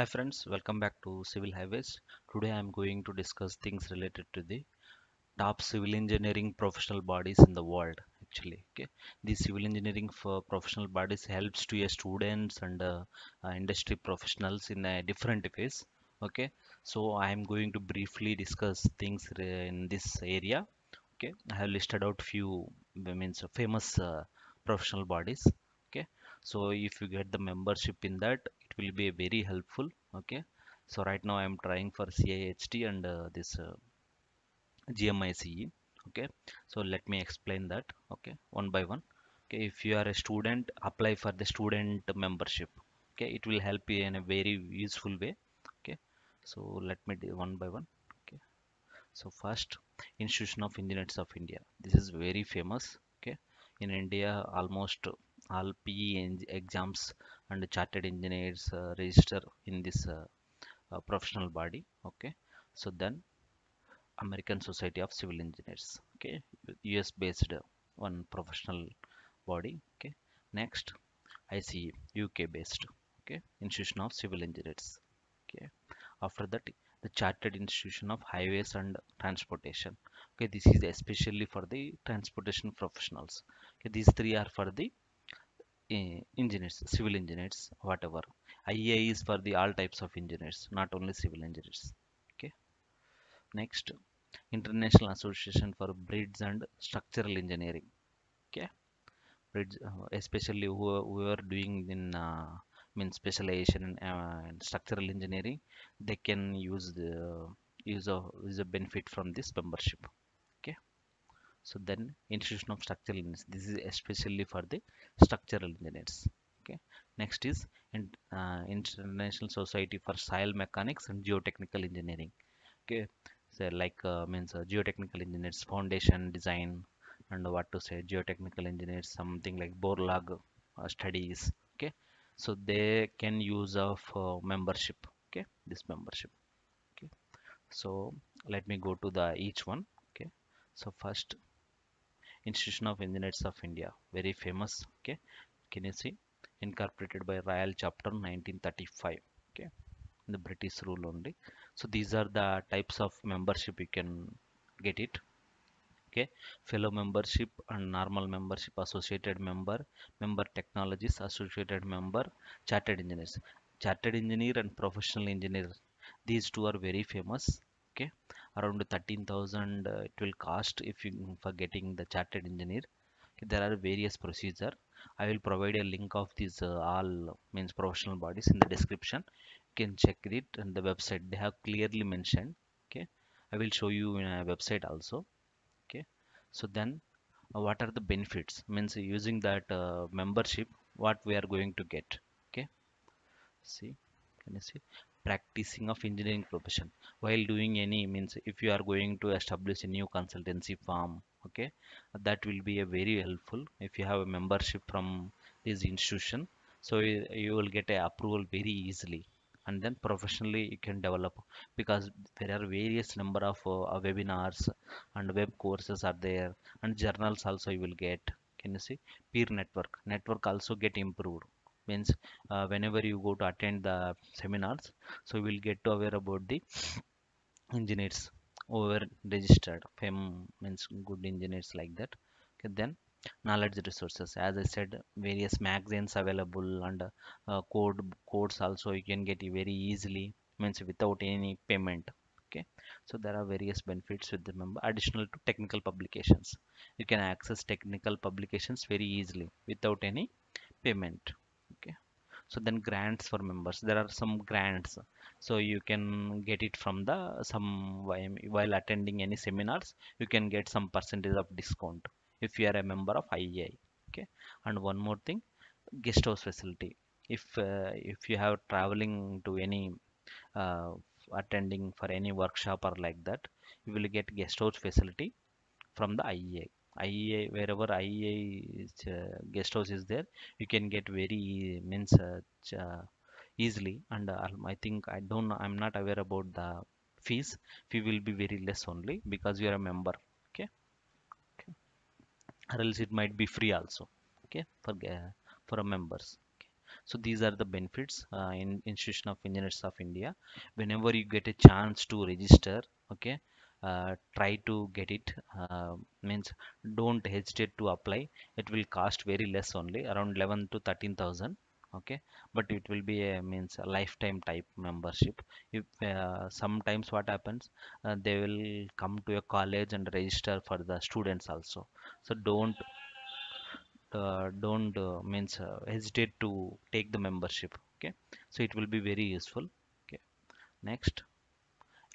Hi friends, welcome back to Civil Highways. Today I am going to discuss things related to the top civil engineering professional bodies in the world actually okay? These civil engineering for professional bodies helps to a students and uh, uh, industry professionals in a different ways okay? So I am going to briefly discuss things in this area okay? I have listed out few uh, means uh, famous uh, professional bodies okay? So if you get the membership in that it will be very helpful okay? So right now i am trying for ciht and uh, this uh, gmice okay? So let me explain that okay one by one. Okay if you are a student apply for the student membership okay? It will help you in a very useful way okay? So let me do one by one okay? So first, Institution of Engineers of India. This is very famous. Okay, in India, almost all PE exams and chartered engineers uh, register in this uh, uh, professional body. Okay, so then American Society of Civil Engineers. Okay, US based uh, one professional body. Okay, next ICE UK based. Okay, Institution of Civil Engineers. Okay, after that the chartered institution of highways and transportation okay this is especially for the transportation professionals okay these three are for the engineers civil engineers whatever. Iea is for the all types of engineers not only civil engineers. Okay? Next international association for bridge and structural engineering. Okay? Bridge uh, especially who, who are doing in uh, mean specialization in uh, in structural engineering they can use the use of use a benefit from this membership so then institution of structural engineers. This is especially for the structural engineers. Okay. Next is in, uh, international society for soil mechanics and geotechnical engineering. Okay. So like uh, means uh, geotechnical engineers foundation design and what to say geotechnical engineers something like bore log uh, studies. Okay. So they can use of uh, membership. Okay. This membership. Okay. So let me go to the each one. Okay. So first institution of engineers of india very famous okay? Can you see? Incorporated by royal charter 1935 okay? The british rule only. So these are the types of membership you can get it okay? Fellow membership and normal membership associated member member technologies associated member chartered engineers. Chartered engineer and professional engineer these two are very famous okay around 13000 uh, it will cost if you for getting the chartered engineer. There are various procedure. I will provide a link of these uh, all means professional bodies in the description. You can check it and the website they have clearly mentioned okay? I will show you in a website also okay? So then uh, what are the benefits? Means using that uh, membership what we are going to get okay? See can you see practicing of engineering profession while doing any means if you are going to establish a new consultancy firm okay that will be a very helpful. If you have a membership from this institution so you, will get a approval very easily. And then professionally you can develop because there are various number of uh, webinars and web courses are there and journals also you will get. Can you see? Peer network. Network also get improved means uh, whenever you go to attend the seminars so will get to aware about the engineers over registered fame means good engineers like that. Okay, then knowledge resources. As i said various magazines available and uh, code codes also you can get very easily means without any payment. Okay so there are various benefits with the member additional to technical publications. You can access technical publications very easily without any payment okay. So then grants for members. There are some grants. So you can get it from the some while attending any seminars you can get some percentage of discount if you are a member of IEI okay. And one more thing guest house facility. If uh, if you have traveling to any uh, attending for any workshop or like that you will get guest house facility from the IEA. IEA wherever IEA is, uh, guest house is there, you can get very means uh, uh, easily. And uh, I think I don't know. I'm not aware about the fees. Fee will be very less only because you are a member. Okay, or else it might be free also. Okay, for uh, for a members. Okay. so these are the benefits uh, in institution of engineers of india whenever you get a chance to register okay uh, try to get it. Uh, means don't hesitate to apply. It will cost very less only around 11 to 13000 okay? But it will be a means a lifetime type membership. If uh, sometimes what happens uh, they will come to a college and register for the students also. So don't uh, don't uh, means uh, hesitate to take the membership okay? So it will be very useful okay? Next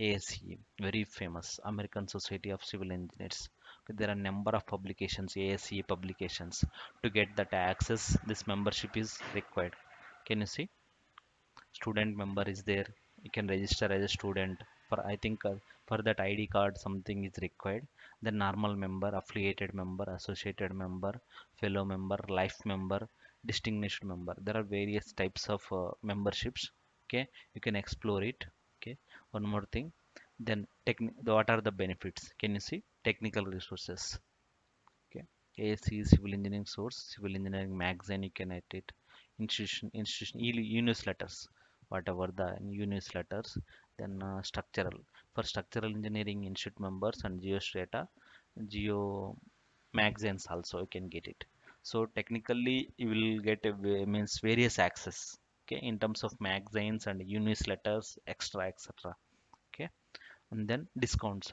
ASCE very famous American Society of Civil Engineers. There are number of publications ASCE publications. To get that access this membership is required. Can you see? Student member is there. You can register as a student. For i think uh, for that id card something is required. The normal member affiliated member associated member fellow member life member distinguished member. There are various types of uh, memberships. Okay you can explore it okay one more thing. Then what are the benefits? Can you see? Technical resources. Okay. ASCE civil engineering source civil engineering magazine you can edit institution institution e- newsletters whatever the newsletters. Then uh, structural. For structural engineering institute members and geostrata geo magazines also you can get it. So technically you will get a means various access okay in terms of magazines and newsletters extra etc okay and then discounts.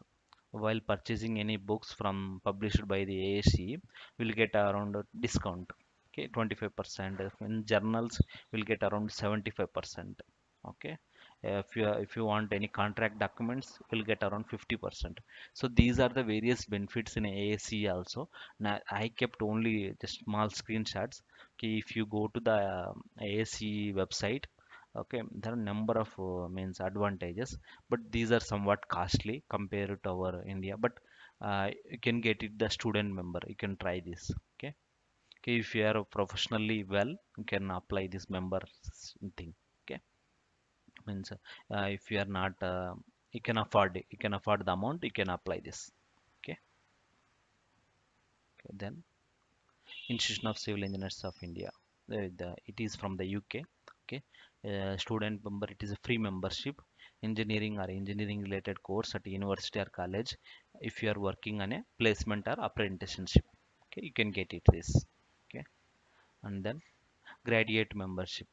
While purchasing any books from published by the ASCE will get around a discount. Okay 25% in journals will get around 75% okay if you if you want any contract documents will get around 50% so these are the various benefits in AAC also. Now I kept only just small screenshots okay if you go to the uh, ASCE website okay there are number of uh, means advantages but these are somewhat costly compared to our India but uh, you can get it the student member you can try this okay? Okay if you are professionally well you can apply this member thing okay? Means uh, if you are not uh, you can afford it you can afford the amount you can apply this okay, okay then institution of civil engineers of india the, the, it is from the uk okay? Uh, student member it is a free membership. Engineering or engineering related course at university or college if you are working on a placement or apprenticeship okay? You can get it this okay? And then graduate membership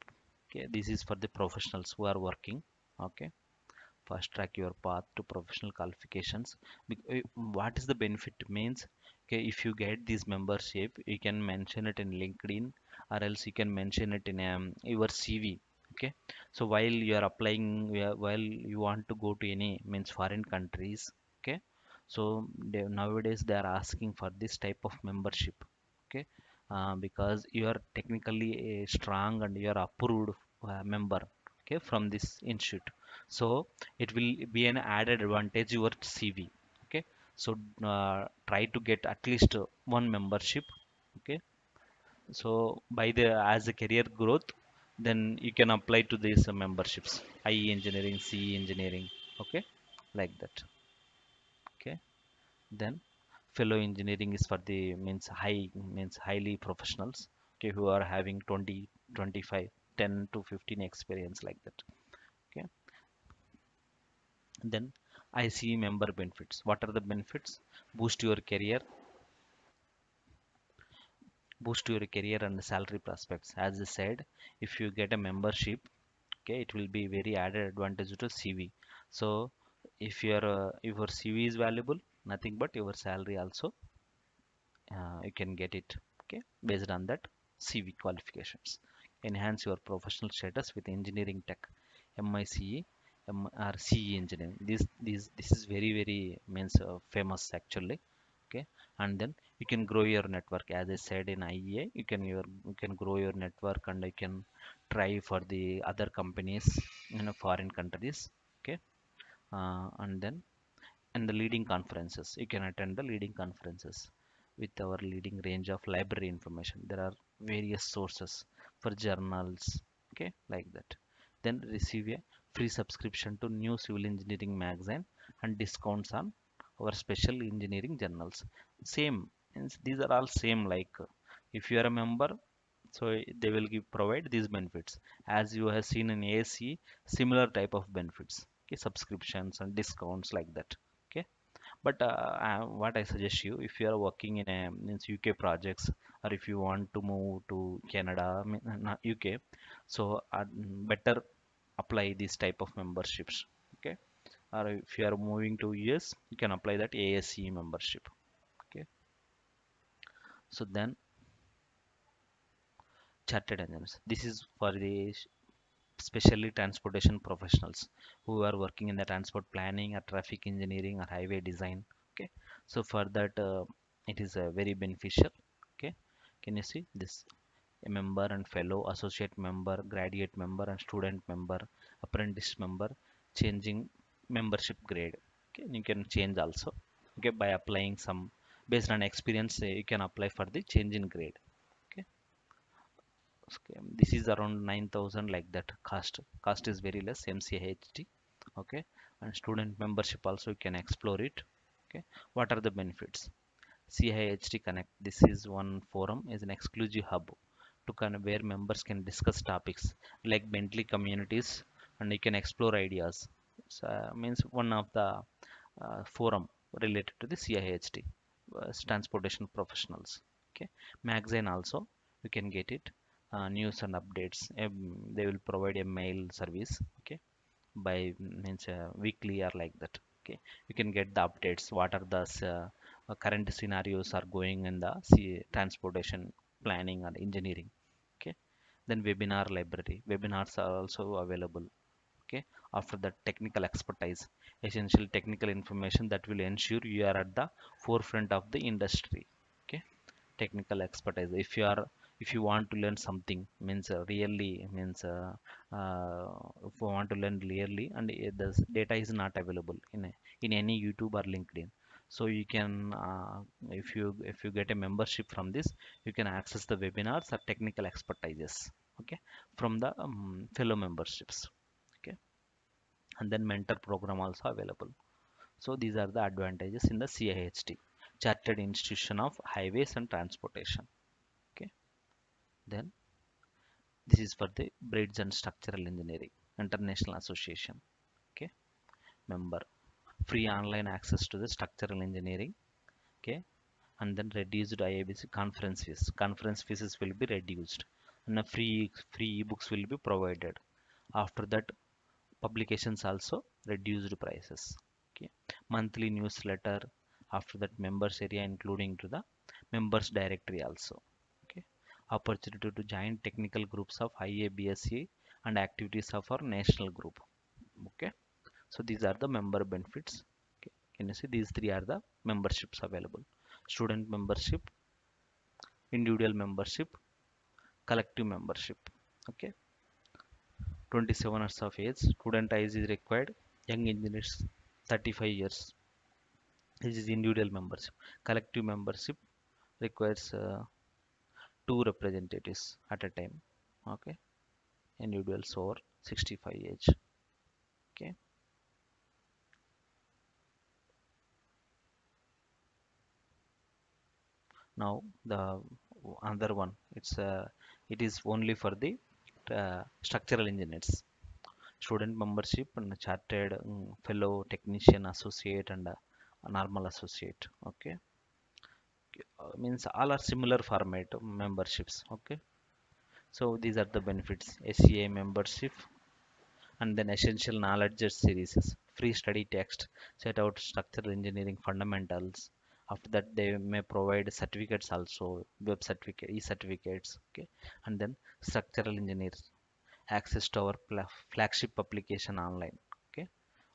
okay? This is for the professionals who are working okay fast track your path to professional qualifications. Uh, what is the benefit means? Okay if you get this membership you can mention it in linkedin or else you can mention it in um, your cv okay? So while you are applying while you want to go to any means foreign countries okay? So they, nowadays they are asking for this type of membership okay? Uh, because you are technically a strong and you are approved uh, member okay from this institute so it will be an added advantage your cv okay? So uh, try to get at least one membership okay? So by the as a career growth then you can apply to these uh, memberships ie engineering ce engineering okay? Like that okay? Then fellow engineering is for the means high means highly professionals okay who are having 20 25 10 to 15 experience like that then ICE member benefits. What are the benefits? Boost your career. Boost your career and salary prospects. As i said if you get a membership okay it will be very added advantage to cv so if your uh, if your cv is valuable nothing but your salary also uh, you can get it okay based on that cv qualifications. Enhance your professional status with engineering tech mice M- or ce engineering. This this this is very very means uh, famous actually okay? And then you can grow your network. As i said in iea you can your you can grow your network and you can try for the other companies in foreign countries okay? Uh, and then and the leading conferences. You can attend the leading conferences with our leading range of library information. There are various sources for journals okay? Like that then receive a free subscription to new civil engineering magazine and discounts on our special engineering journals. Same these are all same like uh, if you are a member so they will give provide these benefits. As you have seen in ASCE similar type of benefits okay subscriptions and discounts like that okay. But uh, what I suggest you if you are working in a means UK projects or if you want to move to Canada UK so uh, better apply this type of memberships okay? Or if you are moving to US you can apply that ASCE membership okay? So then chartered engineers. This is for the specially transportation professionals who are working in the transport planning or traffic engineering or highway design okay? So for that uh, it is uh, very beneficial okay? Can you see this member and fellow associate member graduate member and student member apprentice member changing membership grade. Okay you can change also. Okay by applying some based on experience uh, you can apply for the change in grade. Okay. Okay this is around 9000 like that cost. Cost is very less MCIHT okay and student membership also you can explore it. Okay what are the benefits? CIHT Connect. This is one forum, is an exclusive hub to kind of where members can discuss topics like Bentley communities and you can explore ideas. So uh, means one of the uh, forum related to the CIHT, uh, transportation professionals. Okay, magazine also you can get it. Uh, news and updates. Um, they will provide a mail service. Okay, by means uh, weekly or like that. Okay, you can get the updates. What are the uh, current scenarios are going in the C transportation planning and engineering then webinar library webinars are also available okay? After that technical expertise essential technical information that will ensure you are at the forefront of the industry okay? Technical expertise if you are if you want to learn something means uh, really means uh, uh, if you want to learn really and uh, the data is not available in a, in any youtube or linkedin so you can uh, if you if you get a membership from this you can access the webinars or technical expertises okay from the um, fellow memberships okay. And then mentor program also available. So these are the advantages in the CIHT Chartered Institution of Highways and Transportation okay. Then this is for the bridge and structural engineering international association okay member free online access to the structural engineering okay? And then reduced IABSE conference fees. Conference fees will be reduced. And free free ebooks will be provided. After that publications also reduced prices okay? Monthly newsletter after that members area including to the members directory also okay? Opportunity to join technical groups of IABSE and activities of our national group okay so these are the member benefits. Okay. can you see? These three are the memberships available. Student membership individual membership collective membership. Okay. 27 years of age student is required. Young engineers 35 years. This is individual membership. Collective membership requires uh, two representatives at a time. Okay. Individuals over 65 age okay now the another one. It's uh, it is only for the uh, structural engineers. Student membership and chartered um, fellow technician associate and uh, normal associate okay? Uh, means all are similar format memberships okay? So these are the benefits. SCA membership and then essential knowledge series. Free study text set out structural engineering fundamentals after that they may provide certificates also web certificate e-certificates okay? And then structural engineers access to our flagship publication online okay?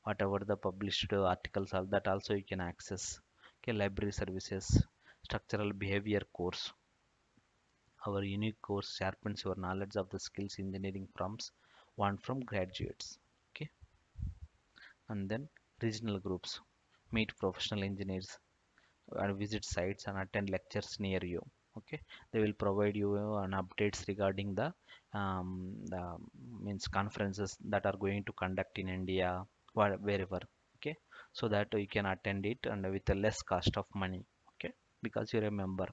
Whatever the published articles are that also you can access okay? Library services structural behavior course our unique course sharpens your knowledge of the skills engineering prompts want from graduates okay? And then regional groups meet professional engineers and visit sites and attend lectures near you okay? They will provide you an updates regarding the, um, the means conferences that are going to conduct in india wherever okay? So that you can attend it and with a less cost of money okay? Because you're a member.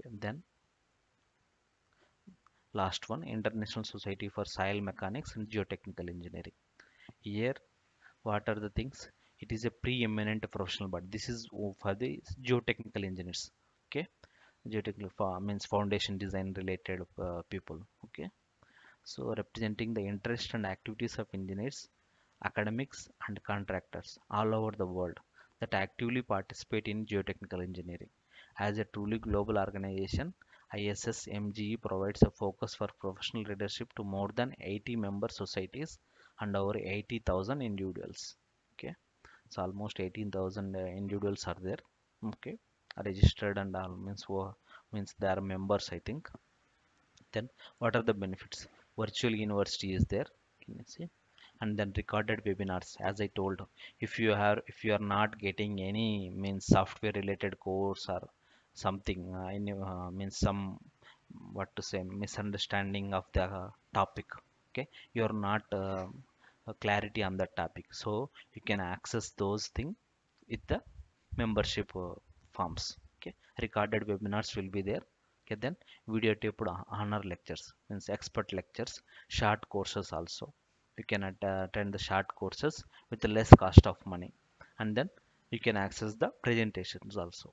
Okay then last one international society for soil mechanics and geotechnical engineering. Here what are the things it is a preeminent professional body this is for the geotechnical engineers okay? Geotechnical means foundation design related uh, people okay? So representing the interest and activities of engineers academics and contractors all over the world that actively participate in geotechnical engineering. As a truly global organization ISSMGE provides a focus for professional leadership to more than 80 member societies and over 80,000 individuals. So almost 18,000 uh, individuals are there. Okay, registered and all means means they are members. I think. Then what are the benefits? Virtual university is there. Can you see? and then recorded webinars as i told if you are if you are not getting any means software related course or something uh, any, uh, means some what to say misunderstanding of the topic okay you are not uh, clarity on that topic. So you can access those things with the membership uh, forms. Okay? Recorded webinars will be there. Okay then videotaped honor lectures means expert lectures short courses also. You can attend the short courses with less cost of money. And then you can access the presentations also.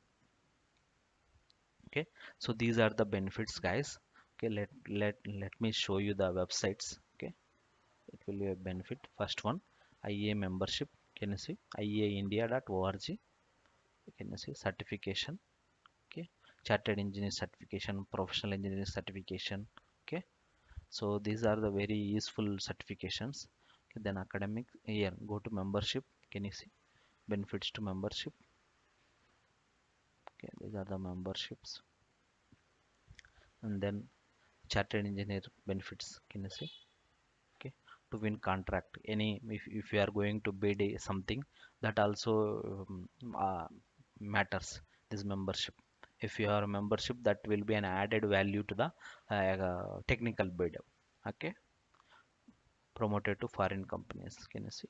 Okay? So these are the benefits guys. Okay let let let me show you the websites it will be a benefit. First one IEA membership. Can you see? Ieaindia.org can you see? Certification. Okay. Chartered engineer certification professional engineering certification. Okay. So these are the very useful certifications. Okay, then academic here go to membership. Can you see? Benefits to membership. Okay these are the memberships. And then chartered engineer benefits. Can you see to win contract. Any if, if you are going to bid something that also um, uh, matters this membership. If you have a membership that will be an added value to the uh, technical bid okay? Promoted to foreign companies can you see?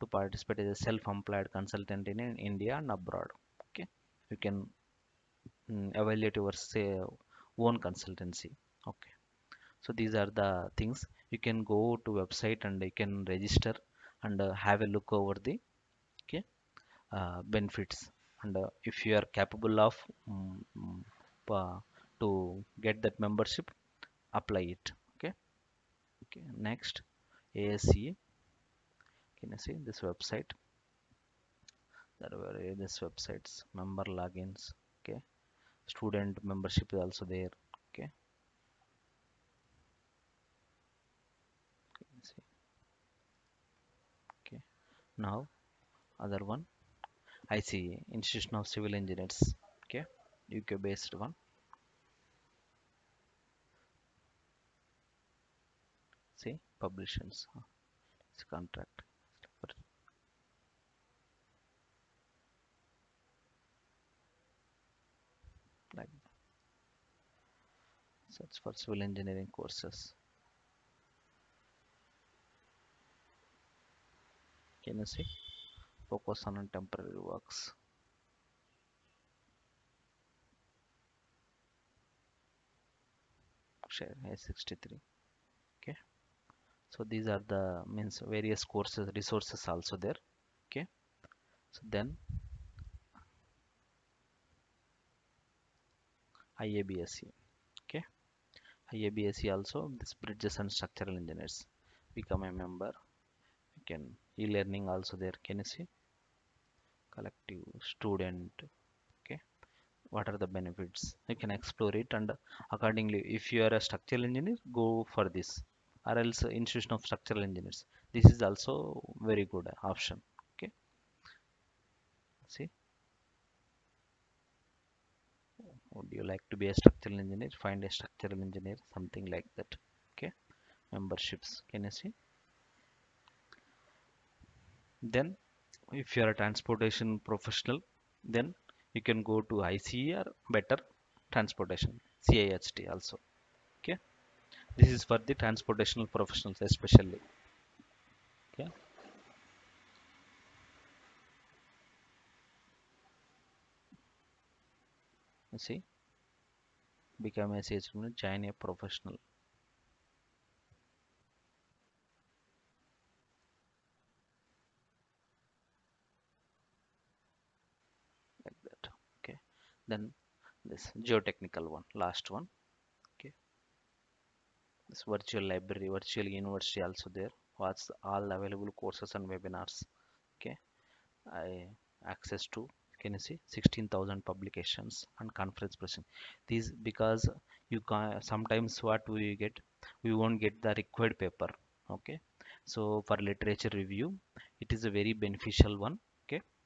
To participate as a self-employed consultant in, in India and abroad okay? You can um, evaluate your say own consultancy so these are the things. You can go to website and you can register and uh, have a look over the okay uh, benefits. And uh, if you are capable of um, to get that membership apply it okay? Okay next ASCE can you see this website? There were this websites member logins okay? Student membership is also there okay okay now. Other one. ICE Institution of Civil Engineers. Okay. UK based one. See? Publishers it's contract. Like search for civil engineering courses can you see focus on temporary works. Share a63 okay. So these are the means various courses resources also there. Okay. So then IABSE okay. IABSE also this bridges and structural engineers. Become a member can e-learning also there can you see? Collective student okay. What are the benefits? You can explore it and accordingly if you are a structural engineer go for this. Or else institution of structural engineers. This is also very good option okay. See? Would you like to be a structural engineer? Find a structural engineer something like that okay. Memberships can you see then if you are a transportation professional then you can go to ICE or better transportation CIHT also. Okay? This is for the transportational professionals especially. Okay? See? Become a sales join a professional then this geotechnical one last one. Okay. This virtual library virtual university also there. What's all available courses and webinars. Okay. I access to can you see? 16000 publications and conference present these because you can sometimes what we get we won't get the required paper. Okay. So for literature review it is a very beneficial one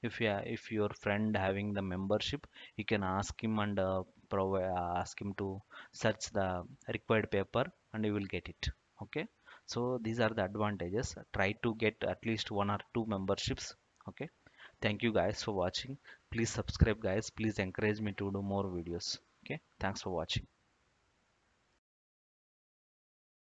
if you if your friend having the membership you can ask him and uh, provide uh, ask him to search the required paper and you will get it okay? So these are the advantages. Try to get at least one or two memberships okay? Thank you guys for watching. Please subscribe guys. Please encourage me to do more videos okay? Thanks for watching